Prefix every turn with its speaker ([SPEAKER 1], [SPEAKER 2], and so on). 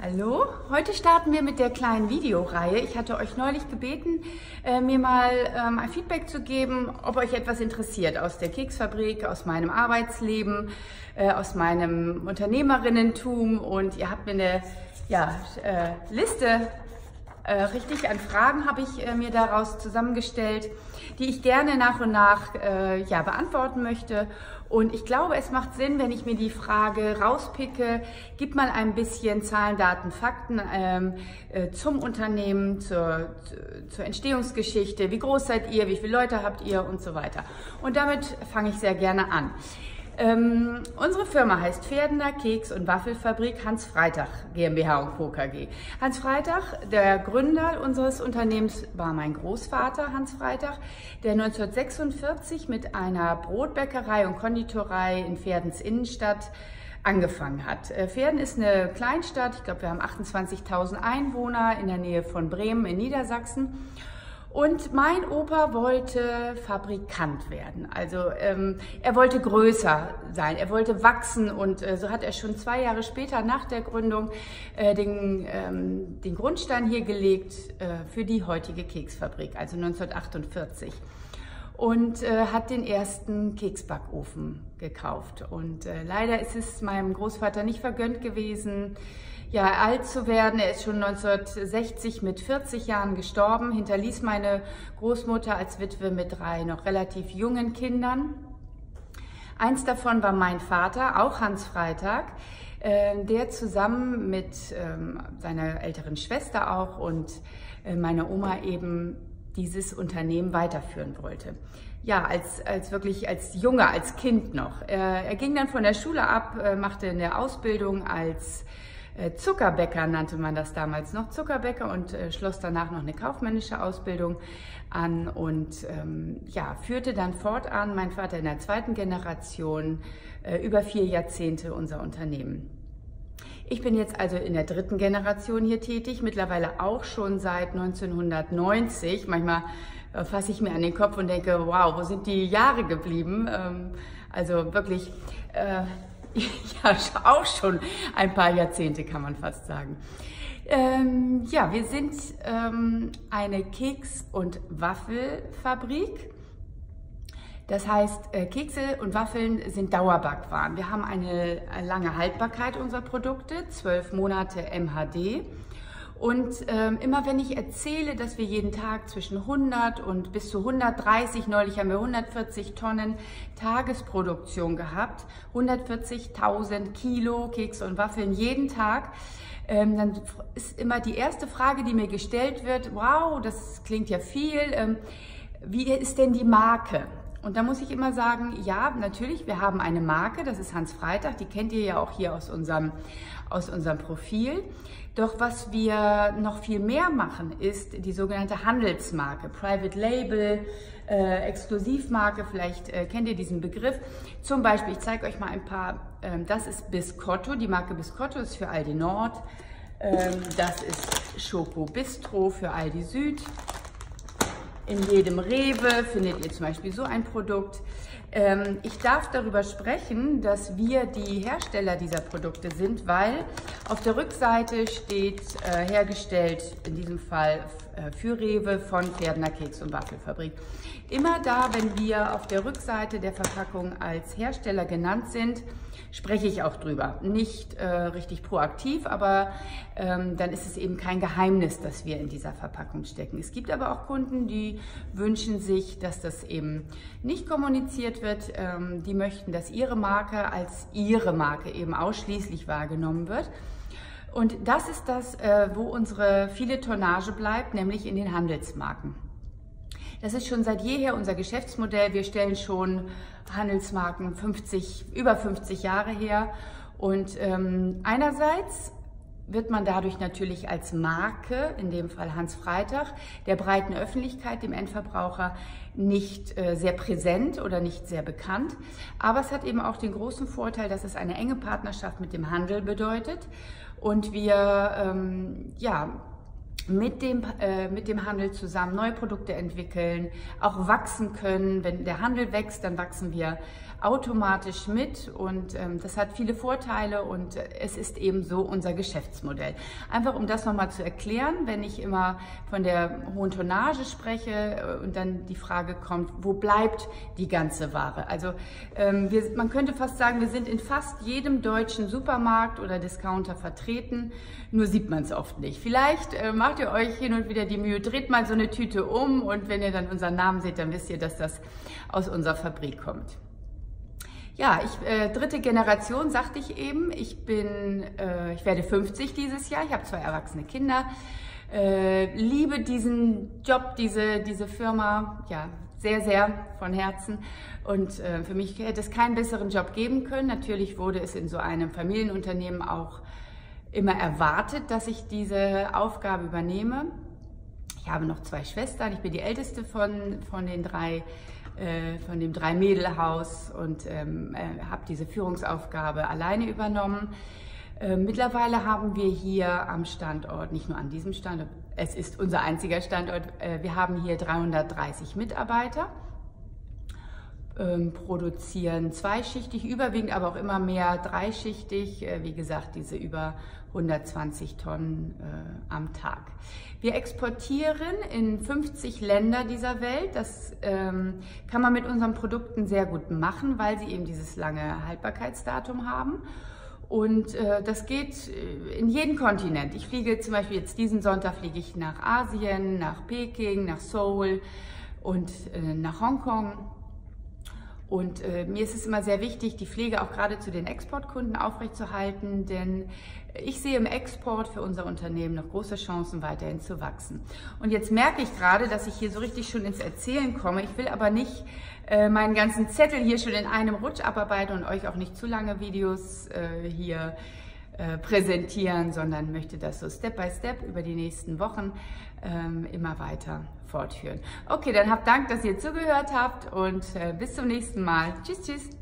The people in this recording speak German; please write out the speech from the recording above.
[SPEAKER 1] Hallo, heute starten wir mit der kleinen Videoreihe. Ich hatte euch neulich gebeten, äh, mir mal ähm, ein Feedback zu geben, ob euch etwas interessiert aus der Keksfabrik, aus meinem Arbeitsleben, äh, aus meinem Unternehmerinnentum und ihr habt mir eine ja, äh, Liste äh, richtig an Fragen habe ich äh, mir daraus zusammengestellt, die ich gerne nach und nach äh, ja, beantworten möchte. Und ich glaube, es macht Sinn, wenn ich mir die Frage rauspicke, gib mal ein bisschen Zahlen, Daten, Fakten ähm, äh, zum Unternehmen, zur, zur Entstehungsgeschichte, wie groß seid ihr, wie viele Leute habt ihr und so weiter. Und damit fange ich sehr gerne an. Ähm, unsere Firma heißt Pferdener Keks- und Waffelfabrik Hans Freitag GmbH und Co. KG. Hans Freitag, der Gründer unseres Unternehmens, war mein Großvater Hans Freitag, der 1946 mit einer Brotbäckerei und Konditorei in Pferdens Innenstadt angefangen hat. Äh, Pferden ist eine Kleinstadt, ich glaube wir haben 28.000 Einwohner in der Nähe von Bremen in Niedersachsen. Und mein Opa wollte Fabrikant werden. Also ähm, er wollte größer sein, er wollte wachsen und äh, so hat er schon zwei Jahre später nach der Gründung äh, den, ähm, den Grundstein hier gelegt äh, für die heutige Keksfabrik, also 1948 und äh, hat den ersten Keksbackofen gekauft. Und äh, leider ist es meinem Großvater nicht vergönnt gewesen, ja, alt zu werden. Er ist schon 1960 mit 40 Jahren gestorben, hinterließ meine Großmutter als Witwe mit drei noch relativ jungen Kindern. Eins davon war mein Vater, auch Hans Freitag, äh, der zusammen mit ähm, seiner älteren Schwester auch und äh, meiner Oma eben dieses Unternehmen weiterführen wollte. Ja, als, als wirklich als Junge, als Kind noch. Er, er ging dann von der Schule ab, äh, machte eine Ausbildung als äh, Zuckerbäcker nannte man das damals noch, Zuckerbäcker und äh, schloss danach noch eine kaufmännische Ausbildung an und ähm, ja, führte dann fortan, mein Vater in der zweiten Generation, äh, über vier Jahrzehnte unser Unternehmen. Ich bin jetzt also in der dritten Generation hier tätig, mittlerweile auch schon seit 1990. Manchmal äh, fasse ich mir an den Kopf und denke, wow, wo sind die Jahre geblieben? Ähm, also wirklich äh, ja, auch schon ein paar Jahrzehnte, kann man fast sagen. Ähm, ja, wir sind ähm, eine Keks- und Waffelfabrik. Das heißt, äh, Kekse und Waffeln sind Dauerbackwaren. Wir haben eine lange Haltbarkeit unserer Produkte, zwölf Monate MHD. Und ähm, immer wenn ich erzähle, dass wir jeden Tag zwischen 100 und bis zu 130, neulich haben wir 140 Tonnen Tagesproduktion gehabt, 140.000 Kilo Kekse und Waffeln jeden Tag, ähm, dann ist immer die erste Frage, die mir gestellt wird, wow, das klingt ja viel, ähm, wie ist denn die Marke? Und da muss ich immer sagen, ja, natürlich, wir haben eine Marke, das ist Hans Freitag, die kennt ihr ja auch hier aus unserem, aus unserem Profil. Doch was wir noch viel mehr machen, ist die sogenannte Handelsmarke, Private Label, äh, Exklusivmarke, vielleicht äh, kennt ihr diesen Begriff. Zum Beispiel, ich zeige euch mal ein paar, ähm, das ist Biscotto, die Marke Biscotto ist für Aldi Nord, ähm, das ist Schoko Bistro für Aldi Süd. In jedem Rewe findet ihr zum Beispiel so ein Produkt. Ähm, ich darf darüber sprechen, dass wir die Hersteller dieser Produkte sind, weil auf der Rückseite steht äh, hergestellt, in diesem Fall äh, für Rewe von Pferdener Keks- und Waffelfabrik. Immer da, wenn wir auf der Rückseite der Verpackung als Hersteller genannt sind, spreche ich auch drüber. Nicht äh, richtig proaktiv, aber ähm, dann ist es eben kein Geheimnis, dass wir in dieser Verpackung stecken. Es gibt aber auch Kunden, die wünschen sich, dass das eben nicht kommuniziert wird. Ähm, die möchten, dass ihre Marke als ihre Marke eben ausschließlich wahrgenommen wird. Und das ist das, äh, wo unsere viele Tonnage bleibt, nämlich in den Handelsmarken. Das ist schon seit jeher unser Geschäftsmodell. Wir stellen schon Handelsmarken 50, über 50 Jahre her. Und ähm, einerseits wird man dadurch natürlich als Marke, in dem Fall Hans Freitag, der breiten Öffentlichkeit, dem Endverbraucher, nicht äh, sehr präsent oder nicht sehr bekannt. Aber es hat eben auch den großen Vorteil, dass es eine enge Partnerschaft mit dem Handel bedeutet und wir ähm, ja, mit dem, äh, mit dem Handel zusammen neue Produkte entwickeln, auch wachsen können. Wenn der Handel wächst, dann wachsen wir automatisch mit und ähm, das hat viele Vorteile und es ist eben so unser Geschäftsmodell. Einfach um das nochmal zu erklären, wenn ich immer von der hohen Tonnage spreche äh, und dann die Frage kommt, wo bleibt die ganze Ware? Also ähm, wir, man könnte fast sagen, wir sind in fast jedem deutschen Supermarkt oder Discounter vertreten, nur sieht man es oft nicht. Vielleicht äh, macht ihr euch hin und wieder die Mühe, dreht mal so eine Tüte um und wenn ihr dann unseren Namen seht, dann wisst ihr, dass das aus unserer Fabrik kommt. Ja, ich, äh, dritte Generation, sagte ich eben. Ich bin, äh, ich werde 50 dieses Jahr. Ich habe zwei erwachsene Kinder. Äh, liebe diesen Job, diese, diese Firma, ja, sehr, sehr von Herzen. Und äh, für mich hätte es keinen besseren Job geben können. Natürlich wurde es in so einem Familienunternehmen auch immer erwartet, dass ich diese Aufgabe übernehme. Ich habe noch zwei Schwestern. Ich bin die älteste von, von den drei äh, von dem Drei-Mädel-Haus und ähm, äh, habe diese Führungsaufgabe alleine übernommen. Äh, mittlerweile haben wir hier am Standort, nicht nur an diesem Standort, es ist unser einziger Standort, äh, wir haben hier 330 Mitarbeiter, ähm, produzieren zweischichtig, überwiegend aber auch immer mehr dreischichtig, äh, wie gesagt, diese über 120 Tonnen äh, am Tag. Wir exportieren in 50 Länder dieser Welt. Das ähm, kann man mit unseren Produkten sehr gut machen, weil sie eben dieses lange Haltbarkeitsdatum haben. Und äh, das geht äh, in jeden Kontinent. Ich fliege zum Beispiel jetzt diesen Sonntag fliege ich nach Asien, nach Peking, nach Seoul und äh, nach Hongkong. Und äh, mir ist es immer sehr wichtig, die Pflege auch gerade zu den Exportkunden aufrechtzuerhalten, denn ich sehe im Export für unser Unternehmen noch große Chancen, weiterhin zu wachsen. Und jetzt merke ich gerade, dass ich hier so richtig schon ins Erzählen komme. Ich will aber nicht äh, meinen ganzen Zettel hier schon in einem Rutsch abarbeiten und euch auch nicht zu lange Videos äh, hier präsentieren, sondern möchte das so Step by Step über die nächsten Wochen ähm, immer weiter fortführen. Okay, dann habt Dank, dass ihr zugehört habt und äh, bis zum nächsten Mal. Tschüss, tschüss.